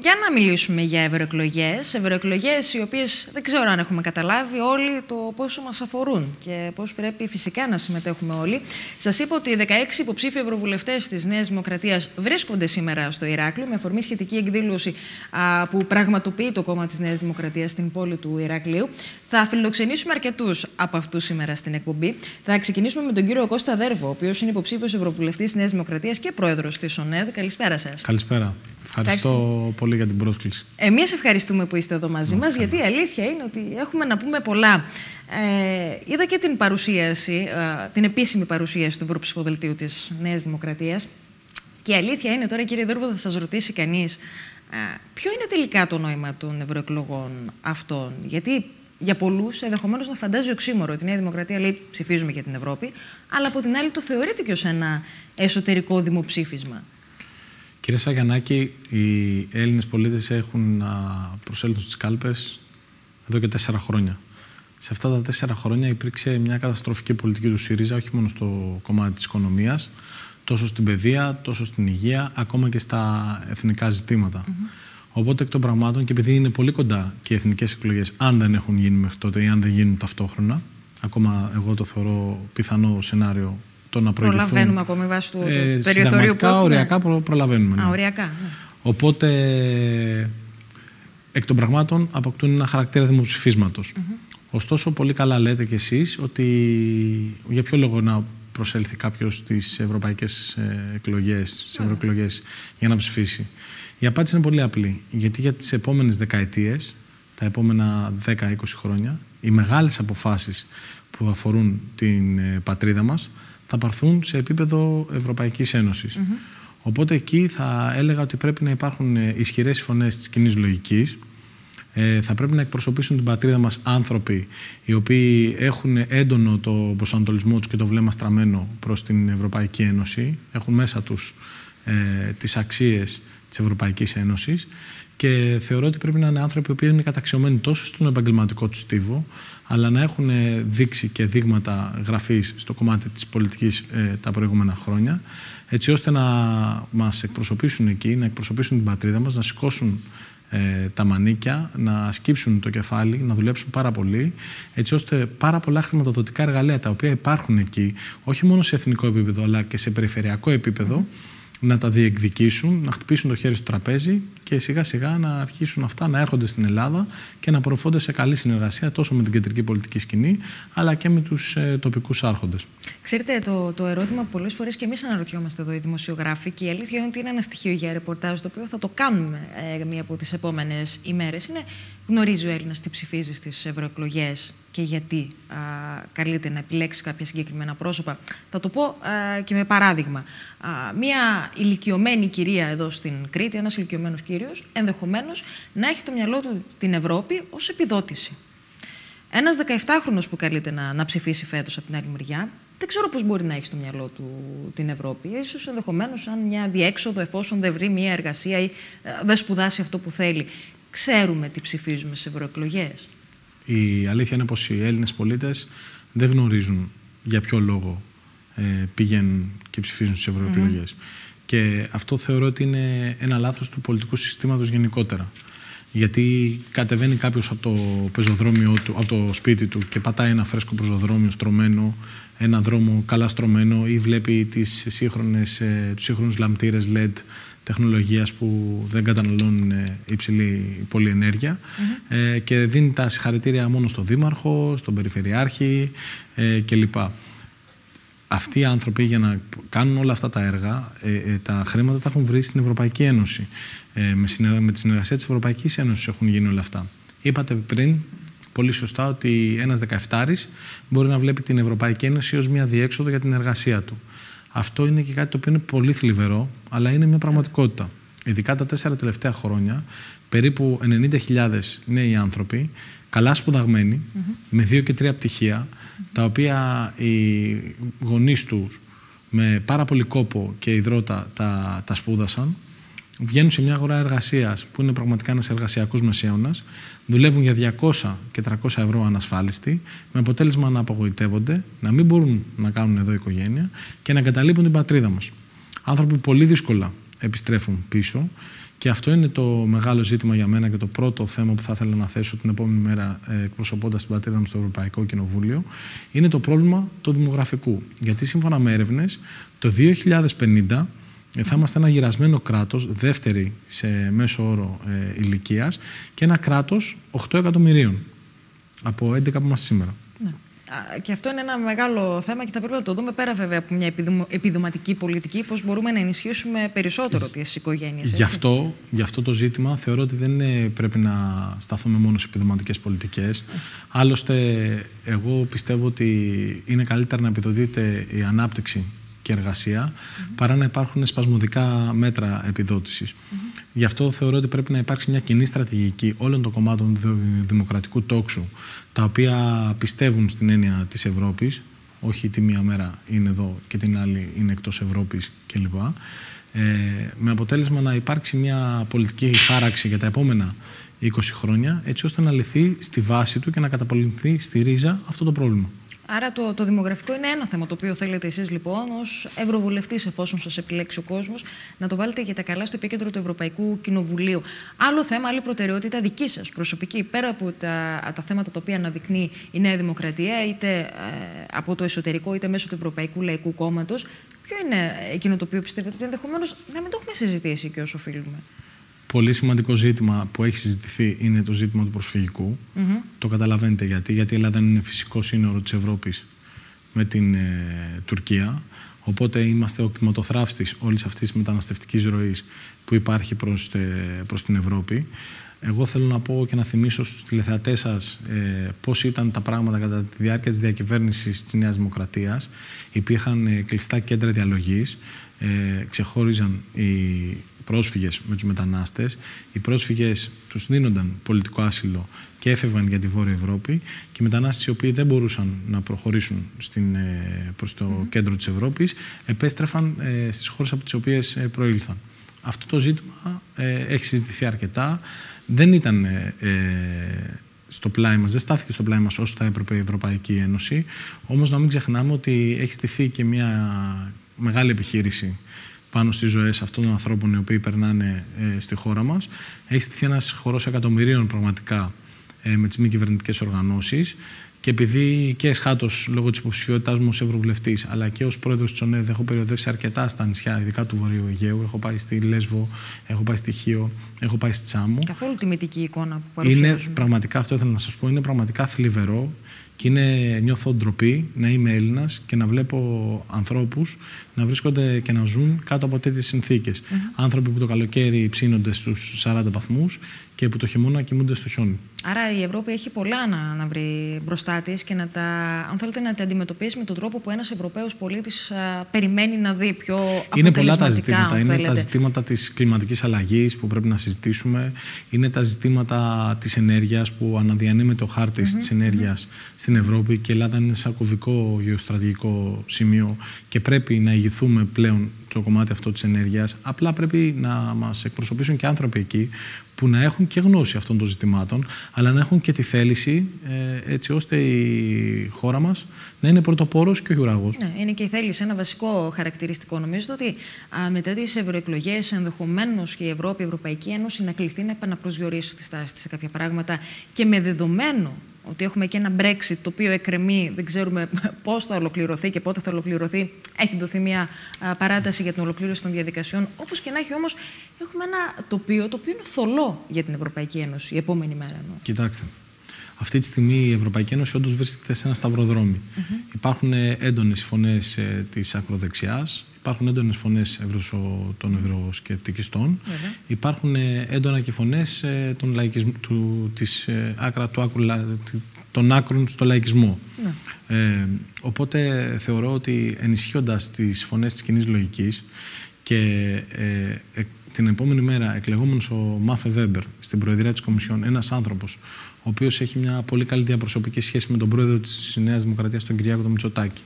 Για να μιλήσουμε για ευρωεκλογές. Ευρωεκλογές οι οποίες δεν ξέρω αν έχουμε καταλάβει όλοι το πόσο μας αφορούν και πώς πρέπει φυσικά να συμμετέχουμε όλοι. Σας είπα ότι οι 16 υποψήφοι ευρωβουλευτές της Νέας Δημοκρατίας βρίσκονται σήμερα στο Ηράκλειο με αφορμή σχετική εκδήλωση α, που πραγματοποιεί το κόμμα της Νέας Δημοκρατίας στην πόλη του Ηράκλειου. Θα φιλοξενήσουμε αρκετούς από αυτούς σήμερα στην εκπομπή. Θα ξεκινήσουμε με τον κύριο Κώστα Δέρβο, ο οποίος είναι υποψήφιος ευρωβουλευτής της Νέας Δημοκρατίας και πρόεδρος της ΟΝΕΔ. Καλησπέρα σας. Καλησπέρα. Ευχαριστώ πολύ για την πρόσκληση. Εμείς ευχαριστούμε που είστε εδώ μαζί μας, γιατί η αλήθεια είναι ότι έχουμε να πούμε πολλά. Ε, είδα και την παρουσίαση, ε, την επίσημη παρουσίαση του Ευρωψηφοδελτίου της Νέας Δημοκρατίας. Και η αλήθεια είναι τώρα, κύριε Δόρβο, θα σας ρωτήσει κανείς ε, ποιο είναι τελικά το νόημα των ευρωεκλογών αυτών; Γιατί για πολλούς ενδεχομένως να φαντάζει οξύμορο ότι η Νέα Δημοκρατία λέει ψηφίζουμε για την Ευρώπη, αλλά από την άλλη το θεωρείται και ως ένα εσωτερικό δημοψήφισμα. Κύριε Σαγιανάκη, οι Έλληνες πολίτες έχουν να προσέλθουν στις κάλπες εδώ και τέσσερα χρόνια. Σε αυτά τα τέσσερα χρόνια υπήρξε μια καταστροφική πολιτική του ΣΥΡΙΖΑ, όχι μόνο στο κομμάτι της οικονομίας, τόσο στην παιδεία, τόσο στην υγεία, ακόμα και στα εθνικά ζητήματα. Οπότε εκ των πραγμάτων, και επειδή είναι πολύ κοντά και οι εθνικές εκλογές, αν δεν έχουν γίνει μέχρι τότε ή αν δεν γίνουν ταυτόχρονα, ακόμα εγώ το θεωρώ πιθανό σενάριο το να προηγηθούν. Προλαβαίνουμε ακόμη βάσει του, ε, περιθωρίου που έχουμε. οριακά προ, προλαβαίνουμε. Ναι. Α, οριακά, ναι. Οπότε, εκ των πραγμάτων αποκτούν ένα χαρακτήρα δημοψηφίσματος. Ωστόσο, πολύ καλά λέτε κι εσείς ότι για ποιο λόγο να προσέλθει κάποιος στις ευρωπαϊκές ε, εκλογές, στις ευρωεκλογές για να ψηφίσει; Η απάντηση είναι πολύ απλή. Γιατί για τις επόμενες δεκαετίες, τα επόμενα 10-20 χρόνια, οι μεγάλες αποφάσεις που αφορούν την ε, πατρίδα μας θα πάρθουν σε επίπεδο Ευρωπαϊκής Ένωσης. Οπότε εκεί θα έλεγα ότι πρέπει να υπάρχουν ε, ισχυρές φωνές της κοινής λογικής. Ε, θα πρέπει να εκπροσωπήσουν την πατρίδα μας άνθρωποι οι οποίοι έχουν έντονο το προσανατολισμό τους και το βλέμμα στραμμένο προς την Ευρωπαϊκή Ένωση. Έχουν μέσα τους ε, τις αξίες της Ευρωπαϊκής Ένωσης και θεωρώ ότι πρέπει να είναι άνθρωποι που είναι καταξιωμένοι τόσο στον επαγγελματικό τους στίβο, αλλά να έχουν δείξει και δείγματα γραφής στο κομμάτι της πολιτικής ε, τα προηγούμενα χρόνια, έτσι ώστε να μας εκπροσωπήσουν εκεί, να εκπροσωπήσουν την πατρίδα μας, να σηκώσουν ε, τα μανίκια, να σκύψουν το κεφάλι, να δουλέψουν πάρα πολύ, έτσι ώστε πάρα πολλά χρηματοδοτικά εργαλεία τα οποία υπάρχουν εκεί, όχι μόνο σε εθνικό επίπεδο, αλλά και σε περιφερειακό επίπεδο, να τα διεκδικήσουν, να χτυπήσουν το χέρι στο τραπέζι και σιγά σιγά να αρχίσουν αυτά να έρχονται στην Ελλάδα και να απορροφώνται σε καλή συνεργασία τόσο με την κεντρική πολιτική σκηνή αλλά και με τους ε, τοπικούς άρχοντες. Ξέρετε, το, το ερώτημα που πολλές φορές και εμείς αναρωτιόμαστε εδώ οι δημοσιογράφοι και η αλήθεια είναι ότι είναι ένα στοιχείο για ρεπορτάζ το οποίο θα το κάνουμε ε, μία από τις επόμενες ημέρες. Είναι γνωρίζει ο Έλληνας τι ψηφίζει στις ευρωεκλογές και γιατί α, καλείται να επιλέξει κάποια συγκεκριμένα πρόσωπα. Θα το πω α, και με παράδειγμα. Α, μία ηλικιωμένη κυρία εδώ στην Κρήτη, ένας ηλικιωμένος κύριος, ενδεχομένως να έχει το μυαλό του την Ευρώπη ως επιδότηση. Ένας 17χρονος που καλείται να, να ψηφίσει φέτος από την άλλη μεριά, δεν ξέρω πώς μπορεί να έχει στο μυαλό του την Ευρώπη. Ίσως ενδεχομένως σαν μια διέξοδο εφόσον δεν βρει μια εργασία ή ε, δεν σπουδάσει αυτό που θέλει. Ξέρουμε τι ψηφίζουμε σε ευρωεκλογές. Η αλήθεια είναι πως οι Έλληνες πολίτες δεν γνωρίζουν για ποιο λόγο ε, πηγαίνουν και ψηφίζουν στις ευρωεκλογές. Και αυτό θεωρώ ότι είναι ένα λάθος του πολιτικού συστήματος γενικότερα. Γιατί κατεβαίνει κάποιος από το πεζοδρόμιο του, από το σπίτι του και πατάει ένα φρέσκο πεζοδρόμιο στρωμένο, ένα δρόμο καλά στρωμένο ή βλέπει τις σύγχρονες, ε, τους σύγχρονους λαμπτήρες LED τεχνολογίας που δεν καταναλώνουν ε, υψηλή πολύ ε, και δίνει τα συγχαρητήρια μόνο στον Δήμαρχο, στον Περιφερειάρχη ε, κλπ. Αυτοί οι άνθρωποι για να κάνουν όλα αυτά τα έργα, ε, τα χρήματα τα έχουν βρει στην Ευρωπαϊκή Ένωση. με, με τη συνεργασία της Ευρωπαϊκής Ένωσης έχουν γίνει όλα αυτά. Είπατε πριν πολύ σωστά ότι ένας 17 μπορεί να βλέπει την Ευρωπαϊκή Ένωση ως μια διέξοδο για την εργασία του. Αυτό είναι και κάτι το οποίο είναι πολύ θλιβερό, αλλά είναι μια πραγματικότητα. Ειδικά τα τέσσερα τελευταία χρόνια, περίπου 90.000 νέοι άνθρωποι, καλά με δύο και τρία πτυχία, τα οποία οι γονείς τους με πάρα πολύ κόπο και υδρότα τα, τα σπούδασαν, βγαίνουν σε μια αγορά εργασίας που είναι πραγματικά ένας εργασιακός μεσαίωνας, δουλεύουν για 200 και 300 ευρώ ανασφάλιστοι, με αποτέλεσμα να απογοητεύονται, να μην μπορούν να κάνουν εδώ οικογένεια και να εγκαταλείπουν την πατρίδα μας. Άνθρωποι που πολύ δύσκολα επιστρέφουν πίσω Και αυτό είναι το μεγάλο ζήτημα για μένα και το πρώτο θέμα που θα ήθελα να θέσω την επόμενη μέρα ε, εκπροσωπώντας την πατρίδα μου στο Ευρωπαϊκό Κοινοβούλιο. Είναι το πρόβλημα του δημογραφικού. Γιατί σύμφωνα με έρευνες, το 2050 ε, θα είμαστε ένα γυρασμένο κράτος, δεύτερη σε μέσο όρο ε, ηλικίας και ένα κράτος 8 εκατομμυρίων από 11 που είμαστε σήμερα. Ναι. Και αυτό είναι ένα μεγάλο θέμα και θα πρέπει να το δούμε πέρα βέβαια από μια επιδοματική πολιτική, πώς μπορούμε να ενισχύσουμε περισσότερο τις οικογένειες. Γι αυτό, γι' αυτό το ζήτημα θεωρώ ότι δεν πρέπει να σταθούμε μόνο σε επιδοματικές πολιτικές. Άλλωστε, εγώ πιστεύω ότι είναι καλύτερα να επιδοτείται η ανάπτυξη και εργασία, παρά να υπάρχουν σπασμωδικά μέτρα επιδότησης. Γι' αυτό θεωρώ ότι πρέπει να υπάρξει μια κοινή στρατηγική όλων των κομμάτων του δημοκρατικού τόξου, τα οποία πιστεύουν στην έννοια της Ευρώπης, όχι τη μία μέρα είναι εδώ και την άλλη είναι εκτός Ευρώπης κλπ. Ε, με αποτέλεσμα να υπάρξει μια πολιτική χάραξη για τα επόμενα 20 χρόνια, έτσι ώστε να λυθεί στη βάση του και να καταπολεμηθεί στη ρίζα αυτό το πρόβλημα. Άρα το, το δημογραφικό είναι ένα θέμα το οποίο θέλετε εσείς λοιπόν ως Ευρωβουλευτής, εφόσον σας επιλέξει ο κόσμος, να το βάλετε για τα καλά στο επίκεντρο του Ευρωπαϊκού Κοινοβουλίου. Άλλο θέμα, άλλη προτεραιότητα δική σας προσωπική, πέρα από τα, τα θέματα τα οποία αναδεικνύει η Νέα Δημοκρατία, είτε ε, από το εσωτερικό είτε μέσω του Ευρωπαϊκού Λαϊκού Κόμματος, ποιο είναι εκείνο το οποίο πιστεύετε ότι ενδεχομένως να μην το έχουμε συζητήσει και όσο οφείλουμε; Πολύ σημαντικό ζήτημα που έχει συζητηθεί είναι το ζήτημα του προσφυγικού. Το καταλαβαίνετε γιατί. Γιατί η Ελλάδα είναι φυσικό σύνορο της Ευρώπης με την ε, Τουρκία. Οπότε είμαστε ο κυματοθράφστης όλης αυτής της μεταναστευτικής ροής που υπάρχει προς, ε, προς την Ευρώπη. Εγώ θέλω να πω και να θυμίσω στους τηλεθεατές σας ε, πώς ήταν τα πράγματα κατά τη διάρκεια της διακυβέρνησης της Νέας Δημοκρατίας. Υπήρχαν ε, κλειστά κέντρα διαλογής, ε, ξεχώριζαν οι πρόσφυγες με τους μετανάστες. Οι πρόσφυγες τους δίνονταν πολιτικό άσυλο και έφευγαν για τη Βόρεια Ευρώπη και οι μετανάστες οι οποίοι δεν μπορούσαν να προχωρήσουν στην, ε, προς το κέντρο της Ευρώπης επέστρεφαν ε, στις χώρες από τις οποίες ε, προήλθαν. Αυτό το ζήτημα έχει συζητηθεί αρκετά. Δεν ήταν στο πλάι μας, δεν στάθηκε στο πλάι μας όσο θα έπρεπε η Ευρωπαϊκή Ένωση. Όμως να μην ξεχνάμε ότι έχει στηθεί και μια μεγάλη επιχείρηση πάνω στις ζωές αυτών των ανθρώπων οι οποίοι περνάνε ε, στη χώρα μας. Έχει στηθεί ένας χώρο εκατομμυρίων πραγματικά ε, με τις μη κυβερνητικές οργανώσεις. Και επειδή και εσχάτως λόγω της υποψηφιότητάς μου ως Ευρωβουλευτής, αλλά και ως πρόεδρος της ΟΝΕΔ, έχω περιοδεύσει αρκετά στα νησιά, ειδικά του Βορείου Αιγαίου. Έχω πάει στη Λέσβο, έχω πάει στη Χίο, έχω πάει στη Τσάμο. Καθόλου τιμητική εικόνα που παρουσιάζουμε. Είναι πραγματικά, αυτό ήθελα να σας πω, είναι πραγματικά θλιβερό και είναι, νιώθω ντροπή να είμαι Έλληνας και να βλέπω ανθρώπους να βρίσκονται και να ζουν κάτω από τέτοιες συνθήκες. Άνθρωποι που το καλοκαίρι ψήνονται στους 40 βαθμούς και που το χειμώνα κοιμούνται στο χιόνι. Άρα η Ευρώπη έχει πολλά να, να βρει μπροστά της και να τα, αν θέλετε, να τα αντιμετωπίσει με τον τρόπο που ένας Ευρωπαίος πολίτης περιμένει να δει πιο αποτελεσματικά. Είναι πολλά τα ζητήματα. Είναι τα ζητήματα της κλιματικής αλλαγής που πρέπει να συζητήσουμε. Είναι τα ζητήματα της ενέργειας που αναδιανύμεται ο χάρτης mm-hmm. της ενέργειας στην Ευρώπη και η Ελλάδα είναι σε κομβικό γεωστρατηγικό σημείο και πρέπει να ηγηθούμε πλέον το κομμάτι αυτό της ενέργειας. Απλά πρέπει να μας εκπροσωπήσουν και άνθρωποι εκεί που να έχουν και γνώση αυτών των ζητημάτων, αλλά να έχουν και τη θέληση ε, έτσι ώστε η χώρα μας να είναι πρωτοπόρος και όχι ουραγός. Ναι, είναι και η θέληση ένα βασικό χαρακτηριστικό. Νομίζω ότι α, μετά τις ευρωεκλογές ενδεχομένως και η Ευρώπη, η Ευρωπαϊκή Ένωση να κληθεί να επαναπροσδιορίσει τη στάση της σε κάποια πράγματα και με δεδομένο ότι έχουμε και ένα Brexit το οποίο εκκρεμεί, δεν ξέρουμε πώς θα ολοκληρωθεί και πότε θα ολοκληρωθεί. Έχει δοθεί μια παράταση για την ολοκλήρωση των διαδικασιών. Όπως και να έχει όμως, έχουμε ένα τοπίο το οποίο είναι θολό για την Ευρωπαϊκή Ένωση η επόμενη μέρα. Εννοώ. Κοιτάξτε. Αυτή τη στιγμή η Ευρωπαϊκή Ένωση όντως βρίσκεται σε ένα σταυροδρόμι. Υπάρχουν έντονες φωνές ε, της ακροδεξιάς, Υπάρχουν έντονες φωνές των ευρωσκεπτικιστών. Υπάρχουν ε, έντονα και φωνές ε, του, της, ε, άκρα, του άκρου, των άκρων στο λαϊκισμό. Ναι. Ε, οπότε θεωρώ ότι ενισχύοντας τις φωνές της κοινής λογικής και ε, την επόμενη μέρα εκλεγόμενος ο Μάφε Βέμπερ στην Προεδρία της Κομισιόν, ένας άνθρωπος ο οποίος έχει μια πολύ καλή διαπροσωπική σχέση με τον πρόεδρο της Νέας Δημοκρατίας, τον Κυριάκο Μητσοτάκη.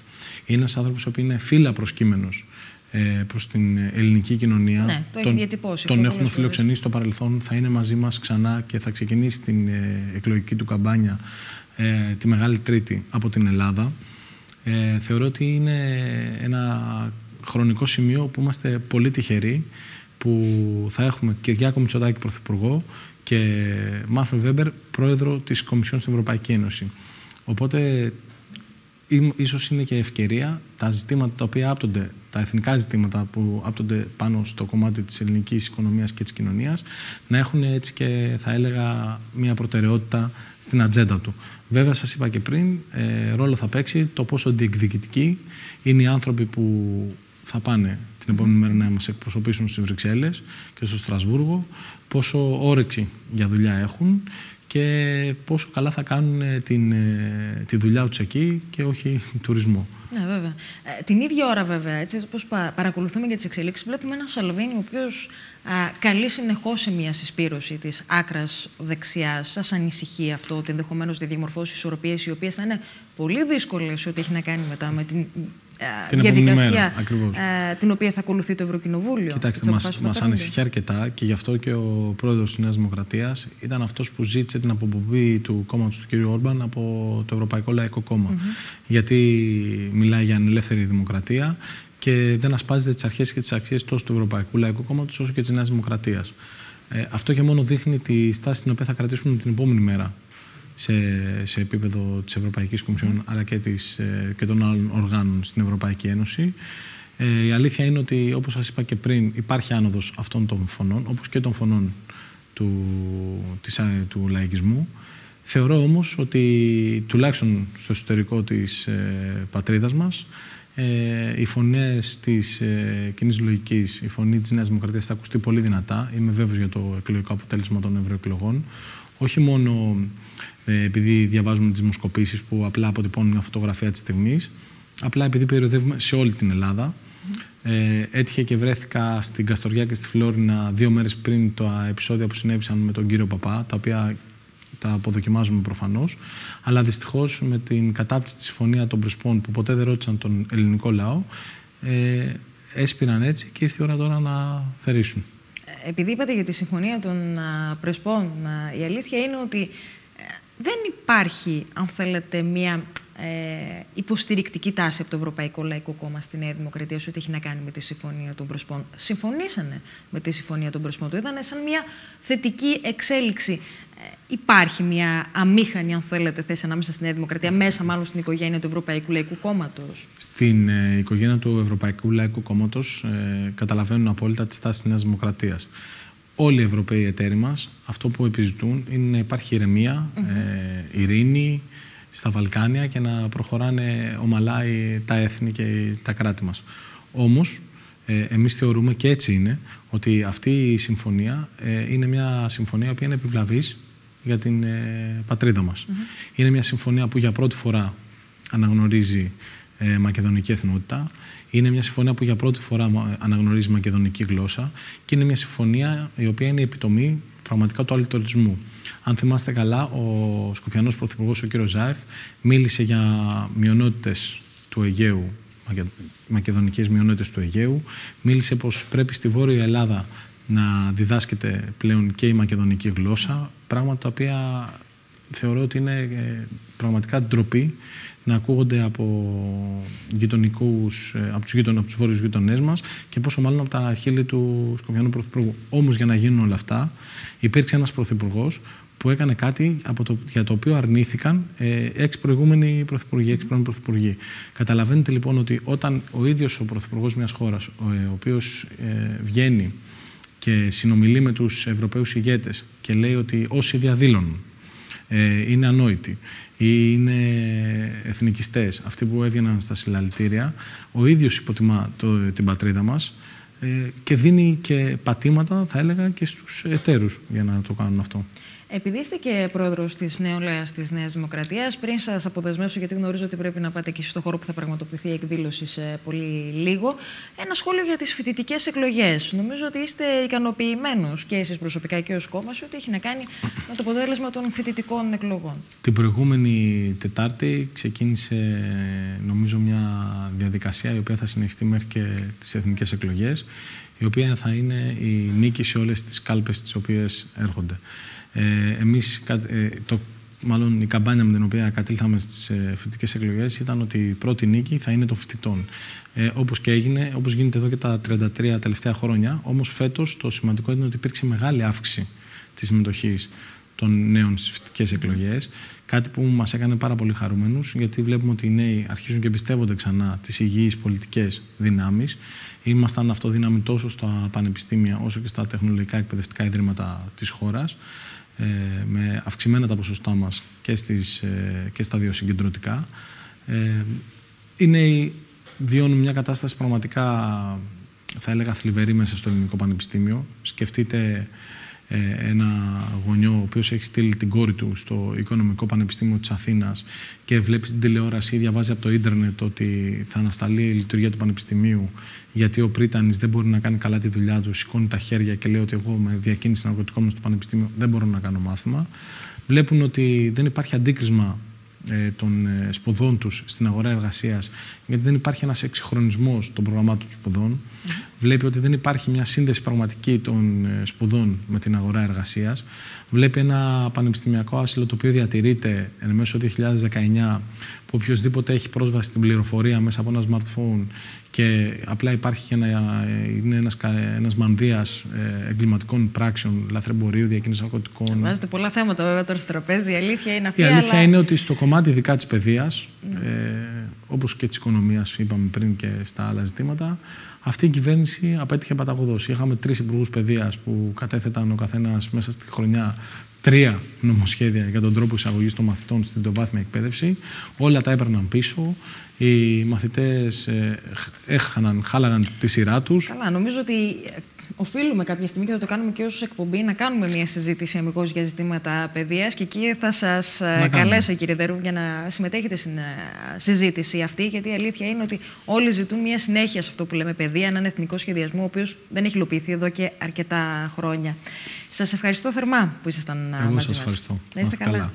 Είναι ένας άνθρωπος που είναι φύλλα προσκύμενος ε, προς την ελληνική κοινωνία. Ναι, το έχει διατυπώσει. Τον έχουμε φιλοξενήσει στο παρελθόν, θα είναι μαζί μας ξανά και θα ξεκινήσει την ε, εκλογική του καμπάνια ε, τη Μεγάλη Τρίτη από την Ελλάδα. Ε, θεωρώ ότι είναι ένα χρονικό σημείο που είμαστε πολύ τυχεροί που θα έχουμε Κυριάκο Μητσοτάκη Πρωθυπουργό και Μάνφρε Βέμπερ Πρόεδρο της Κομισιόν στην Ευρωπαϊκή Ένωση. Οπότε ίσως είναι και ευκαιρία τα ζητήματα τα οποία άπτονται, τα εθνικά ζητήματα που άπτονται πάνω στο κομμάτι της ελληνικής οικονομίας και της κοινωνίας, να έχουν έτσι και θα έλεγα μια προτεραιότητα στην ατζέντα του. Βέβαια, σας είπα και πριν, ε, ρόλο θα παίξει το πόσο διεκδικητικοί είναι οι άνθρωποι που θα πάνε την επόμενη μέρα να μας εκπροσωπήσουν στις Βρυξέλλες και στο Στρασβούργο, πόσο όρεξη για δουλειά έχουν και πόσο καλά θα κάνουν ε, την, ε, τη δουλειά τους εκεί και όχι τουρισμό. Ναι, βέβαια. Ε, την ίδια ώρα, βέβαια, έτσι, όπως παρακολουθούμε για τις εξελίξεις, βλέπουμε έναν Σαλβίνη ο οποίος καλεί συνεχώς σε μια συσπήρωση της άκρας δεξιάς. Σας ανησυχεί αυτό ότι ενδεχομένως διαμορφώσεις ισορροπίες οι οποίες θα είναι πολύ δύσκολες ό,τι έχει να κάνει μετά με την την διαδικασία ε, την οποία θα ακολουθεί το Ευρωκοινοβούλιο. Κοιτάξτε, μα μας ανησυχεί αρκετά και γι' αυτό και ο πρόεδρος της Νέας Δημοκρατίας ήταν αυτός που ζήτησε την αποπομπή του κόμματος του κ. Όρμπαν από το Ευρωπαϊκό Λαϊκό Κόμμα. Γιατί μιλάει για ανελεύθερη δημοκρατία και δεν ασπάζεται τις αρχές και τις αξίες τόσο του Ευρωπαϊκού Λαϊκού Κόμματος όσο και της Νέας Δημοκρατίας. Ε, αυτό και μόνο δείχνει τη στάση την οποία θα κρατήσουμε την επόμενη μέρα σε, σε επίπεδο της Ευρωπαϊκής Κομισιόν αλλά και, της, ε, και των άλλων οργάνων στην Ευρωπαϊκή Ένωση. Ε, η αλήθεια είναι ότι, όπως σας είπα και πριν, υπάρχει άνοδος αυτών των φωνών, όπως και των φωνών του, της, του λαϊκισμού. Θεωρώ όμως ότι, τουλάχιστον στο εσωτερικό της ε, πατρίδας μας, ε, οι φωνές της ε, κοινής λογικής, η φωνή της Νέας Δημοκρατίας θα ακουστεί πολύ δυνατά. Είμαι βέβαιος για το εκλογικό αποτέλεσμα των ευρωεκλογών. Όχι μόνο ε, επειδή διαβάζουμε τις δημοσκοπήσεις που απλά αποτυπώνουν μια φωτογραφία της στιγμής, απλά επειδή περιοδεύουμε σε όλη την Ελλάδα. Ε, έτυχε και βρέθηκα στην Καστοριά και στη Φλόρινα δύο μέρες πριν τα επεισόδια που συνέβησαν με τον κύριο Παπά, τα οποία τα αποδοκιμάζουμε προφανώς. Αλλά δυστυχώς με την κατάπτυξη της συμφωνία των Πρεσπών που ποτέ δεν ρώτησαν τον ελληνικό λαό, ε, έσπηραν έτσι και ήρθε η ώρα τώρα να θερήσουν. Επειδή είπατε για τη συμφωνία των Πρεσπών, η αλήθεια είναι ότι δεν υπάρχει, αν θέλετε, μία ε, υποστηρικτική τάση από το Ευρωπαϊκό Λαϊκό Κόμμα στη Νέα Δημοκρατία σε ό,τι έχει να κάνει με τη Συμφωνία των Προσπών. Συμφωνήσανε με τη Συμφωνία των Προσπών. Το είδανε σαν μια θετική εξέλιξη. Ε, υπάρχει μια αμήχανη, αν θέλετε, θέση ανάμεσα στη Νέα Δημοκρατία, μέσα μάλλον στην οικογένεια του Ευρωπαϊκού Λαϊκού Κόμματος. Στην ε, οικογένεια του Ευρωπαϊκού Λαϊκού Κόμματος ε, καταλαβαίνουν απόλυτα τη στάση της Νέας Δημοκρατίας όλοι οι Ευρωπαίοι εταίροι μας αυτό που επιζητούν είναι να υπάρχει ηρεμία, ε, ειρήνη στα Βαλκάνια και να προχωράνε ομαλά τα έθνη και τα κράτη μας. Όμως, ε, εμείς θεωρούμε και έτσι είναι ότι αυτή η συμφωνία ε, είναι μια συμφωνία που είναι επιβλαβής για την ε, πατρίδα μας. Είναι μια συμφωνία που για πρώτη φορά αναγνωρίζει ε, μακεδονική εθνότητα. Είναι μια συμφωνία που για πρώτη φορά αναγνωρίζει μακεδονική γλώσσα και είναι μια συμφωνία η οποία είναι η επιτομή πραγματικά του αλυτορισμού. Αν θυμάστε καλά, ο Σκοπιανός Πρωθυπουργός, ο κ. Ζάεφ, μίλησε για μειονότητες του Αιγαίου, μακεδονικές μειονότητες του Αιγαίου. Μίλησε πως πρέπει στη Βόρεια Ελλάδα να διδάσκεται πλέον και η μακεδονική γλώσσα. Πράγματα τα οποία θεωρώ ότι είναι ε, πραγματικά ντροπή να ακούγονται από γειτονικούς, ε, από τους, γειτον, από τους βόρειους γειτονές μας και πόσο μάλλον από τα χείλη του Σκοπιανού Πρωθυπουργού. Όμως για να γίνουν όλα αυτά υπήρξε ένας Πρωθυπουργός που έκανε κάτι από το, για το οποίο αρνήθηκαν ε, έξι προηγούμενοι πρωθυπουργοί, έξι πρώην πρωθυπουργοί. Καταλαβαίνετε λοιπόν ότι όταν ο ίδιος ο πρωθυπουργός μιας χώρας, ο, ε, ο οποίος ε, βγαίνει και συνομιλεί με τους Ευρωπαίους ηγέτες και λέει ότι όσοι διαδήλωνουν ε, είναι ανόητοι ή είναι εθνικιστές, αυτοί που έβγαιναν στα συλλαλητήρια, ο ίδιος υποτιμά το, την πατρίδα μας ε, και δίνει και πατήματα, θα έλεγα, και στους εταίρους για να το κάνουν αυτό. Επειδή είστε και πρόεδρος της νεολαία της Νέας Δημοκρατίας, πριν σας αποδεσμεύσω, γιατί γνωρίζω ότι πρέπει να πάτε και στο χώρο που θα πραγματοποιηθεί η εκδήλωση σε πολύ λίγο, ένα σχόλιο για τις φοιτητικές εκλογές. Νομίζω ότι είστε ικανοποιημένος και εσείς προσωπικά και ως κόμμα ότι έχει να κάνει με το αποτέλεσμα των φοιτητικών εκλογών. Την προηγούμενη Τετάρτη ξεκίνησε, νομίζω, μια διαδικασία η οποία θα συνεχιστεί μέχρι και τις εθνικές εκλογές, η οποία θα είναι η νίκη σε όλες τις κάλπες τις οποίες έρχονται. Ε, εμείς, ε, το μάλλον η καμπάνια με την οποία κατήλθαμε στις ε, φοιτητικές εκλογές ήταν ότι η πρώτη νίκη θα είναι των φοιτητών. Ε, όπως και έγινε, όπως γίνεται εδώ και τα 33 τελευταία χρόνια. Όμως φέτος το σημαντικό είναι ότι υπήρξε μεγάλη αύξηση της συμμετοχής των νέων στις φοιτητικές εκλογές. Κάτι που μας έκανε πάρα πολύ χαρούμενους, γιατί βλέπουμε ότι οι νέοι αρχίζουν και εμπιστεύονται ξανά τις υγιείς πολιτικές δυνάμεις. Ήμασταν αυτοδύναμοι τόσο στα πανεπιστήμια όσο και στα τεχνολογικά εκπαιδευτικά ιδρύματα της χώρας. Ε, με αυξημένα τα ποσοστά μας και, ε, και στα δύο συγκεντρωτικά. Ε, είναι, βιώνουν μια κατάσταση πραγματικά, θα έλεγα, θλιβερή μέσα στο ελληνικό πανεπιστήμιο. Σκεφτείτε ε, ένα γονιό ο οποίος έχει στείλει την κόρη του στο Οικονομικό Πανεπιστήμιο της Αθήνας και βλέπει την τηλεόραση ή διαβάζει από το ίντερνετ ότι θα ανασταλεί η λειτουργία του Πανεπιστημίου γιατί ο Πρίτανης δεν μπορεί να κάνει καλά τη δουλειά του, σηκώνει τα χέρια και λέει ότι εγώ με διακίνηση ναρκωτικών στο Πανεπιστήμιο δεν μπορώ να κάνω μάθημα. Βλέπουν ότι δεν υπάρχει αντίκρισμα ε, των ε, σπουδών τους στην αγορά εργασίας γιατί δεν υπάρχει ένας εξυγχρονισμός των προγραμμάτων σπουδών βλέπει ότι δεν υπάρχει μια σύνδεση πραγματική των ε, σπουδών με την αγορά εργασίας βλέπει ένα πανεπιστημιακό άσυλο το οποίο διατηρείται εν μέσω 2019 που οποιοδήποτε έχει πρόσβαση στην πληροφορία μέσα από ένα smartphone και απλά υπάρχει και ένα, είναι ένας, ένας μανδύας ε, εγκληματικών πράξεων, λαθρεμπορίου, διακίνησης ναρκωτικών. Βάζετε πολλά θέματα βέβαια τώρα στο τραπέζι. Η αλήθεια είναι αυτή. Η αλήθεια είναι ότι στο κομμάτι ειδικά της παιδείας, mm. ε, όπως και της οικονομίας είπαμε πριν και στα άλλα ζητήματα, αυτή η κυβέρνηση απέτυχε παταγωδός. Είχαμε τρεις υπουργούς παιδείας που κατέθεταν ο καθένας μέσα στη χρονιά τρία νομοσχέδια για τον τρόπο εισαγωγής των μαθητών στην τοβάθμια εκπαίδευση. Όλα τα έπαιρναν πίσω. Οι μαθητές ε, έχαναν, χάλαγαν τη σειρά τους. Καλά, νομίζω ότι οφείλουμε κάποια στιγμή και θα το κάνουμε και ως εκπομπή να κάνουμε μια συζήτηση αμυγός για ζητήματα παιδείας. Και εκεί θα σας ε, καλέσω, κύριε Δερού, για να συμμετέχετε στην ε, συζήτηση αυτή. Γιατί η αλήθεια είναι ότι όλοι ζητούν μια συνέχεια σε αυτό που λέμε παιδεία, έναν εθνικό σχεδιασμό, ο οποίος δεν έχει υλοποιηθεί εδώ και αρκετά χρόνια. Σας ευχαριστώ θερμά που ήσασταν μαζί μα. Εγώ σας ευχαριστώ. Να είστε καλά.